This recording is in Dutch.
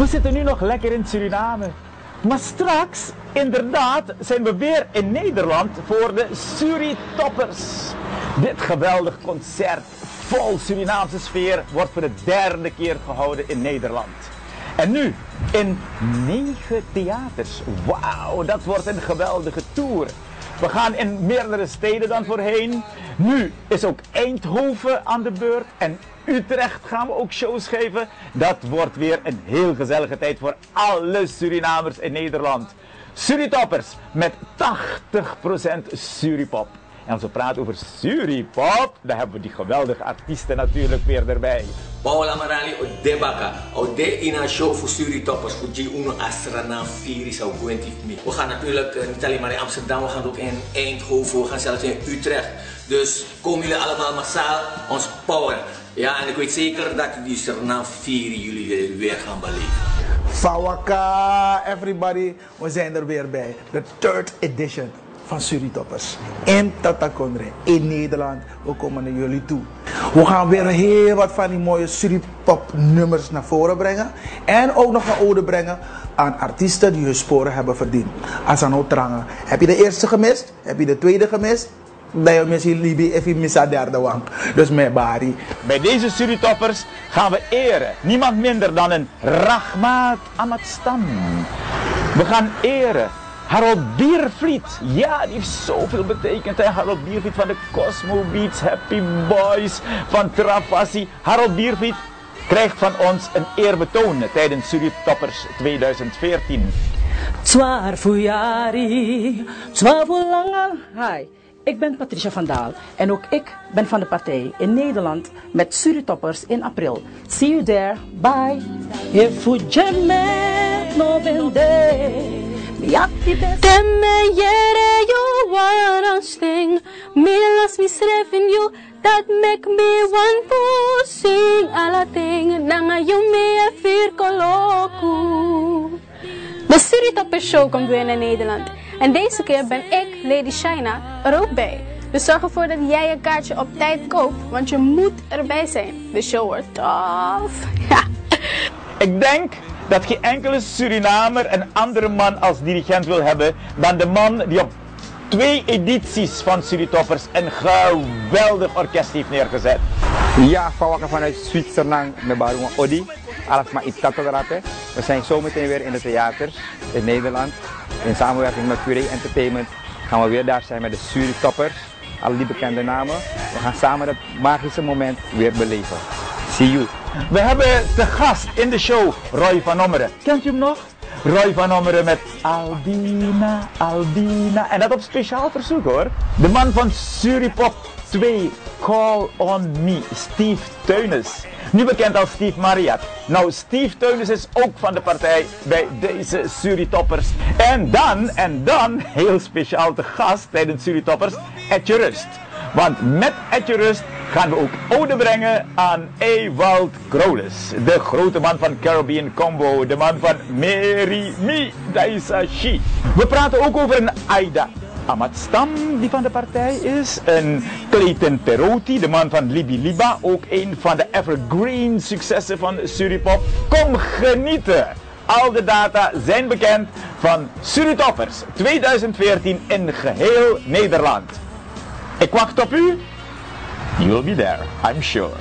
We zitten nu nog lekker in Suriname. Maar straks, inderdaad, zijn we weer in Nederland voor de Suritoppers. Dit geweldig concert, vol Surinaamse sfeer, wordt voor de derde keer gehouden in Nederland. En nu in negen theaters. Wauw, dat wordt een geweldige tour. We gaan in meerdere steden dan voorheen. Nu is ook Eindhoven aan de beurt en Utrecht gaan we ook shows geven. Dat wordt weer een heel gezellige tijd voor alle Surinamers in Nederland. Suritoppers met 80% Suripop. En als we praten over Suripop, dan hebben we die geweldige artiesten natuurlijk weer erbij. Paula Marali o debaka. O de in een show voor Suritoppers. Voor G Uno Astrana Viri Gwentif me. We gaan natuurlijk niet alleen maar in Amsterdam, we gaan ook in Eindhoven, we gaan zelfs in Utrecht. Dus komen jullie allemaal massaal ons power. Ja, en ik weet zeker dat die Suriname 4 jullie weer gaan beleven. Fawaka, everybody. We zijn er weer bij. De third edition van Suritoppers. In Tatakondre, in Nederland. We komen naar jullie toe. We gaan weer heel wat van die mooie Suripop nummers naar voren brengen. En ook nog een ode brengen aan artiesten die hun sporen hebben verdiend. Asano Trangen. Heb je de eerste gemist? Heb je de tweede gemist? dat je misschien Libi even missa derde wang. Dus met Bari. Bij deze Suritoppers gaan we eren niemand minder dan een Rahmat Amatstam. We gaan eren Harold Biervliet. Ja, die heeft zoveel betekend. Hè? Harold Biervliet van de Cosmo Beats, Happy Boys, van Travassi. Harold Biervliet krijgt van ons een eerbetoon tijdens Suritoppers 2014. Zwaar fuyari, zwaar langal. Hi. Ik ben Patricia van Daal en ook ik ben van de partij in Nederland met Suritoppers in april. See you there. Bye. If no you want sting. Milas misrefin you that make me want to sing ala ting na ngayon me fir koloku. De Suritoppers Show komt weer naar Nederland. En deze keer ben ik, Lady Shina, er ook bij. Dus zorg ervoor dat jij je kaartje op tijd koopt, want je moet erbij zijn. De show wordt tof. Ja. Ik denk dat geen enkele Surinamer een andere man als dirigent wil hebben dan de man die op twee edities van Suritoppers een geweldig orkest heeft neergezet. Ja, van vanuit Zwitserland met Baruma Odi. Maar iets We zijn zometeen weer in de theaters in Nederland. In samenwerking met Puree Entertainment gaan we weer daar zijn met de Suritoppers. Al die bekende namen. We gaan samen dat magische moment weer beleven. We hebben de gast in de show Roy van Ommeren. Kent u hem nog? Roy van Ommeren met Albina, Albina. En dat op speciaal verzoek hoor. De man van Suripop 2, Call on Me, Steve Teunis. Nu bekend als Steve Mariat. Nou, Steve Teunis is ook van de partij bij deze Suritoppers. En dan, en dan, heel speciaal te gast tijdens Suritoppers, Etje Rust. Want met Etje Rust gaan we ook ode brengen aan Ewald Groles. De grote man van Caribbean Combo. De man van Mary Mi Daisashi. We praten ook over een Aida Amat Stam, die van de partij is. En Clayton Perotti, de man van Libi Liba. Ook een van de evergreen successen van Suripop. Kom genieten! Al de data zijn bekend van Suritoppers 2014 in geheel Nederland. A quack toppy? You'll be there, I'm sure.